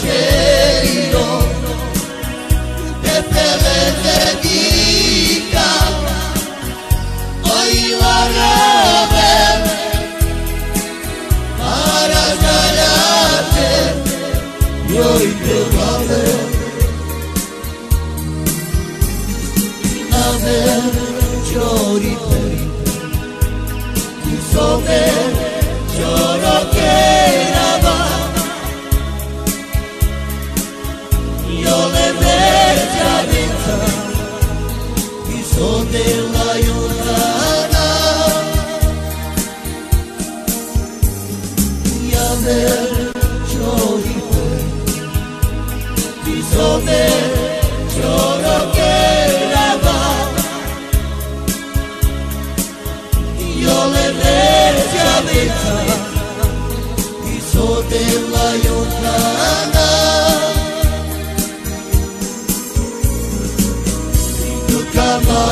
cielo te dedica hoy la nave para callarte y hoy te va a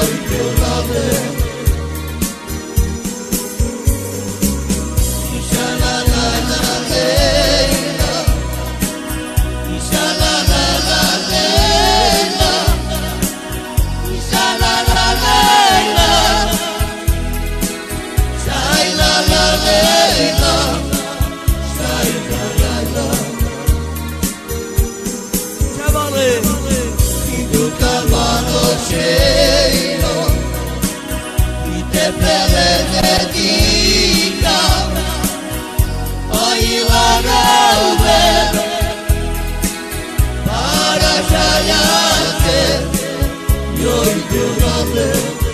amor teu nome é hayatı. Yorgunalım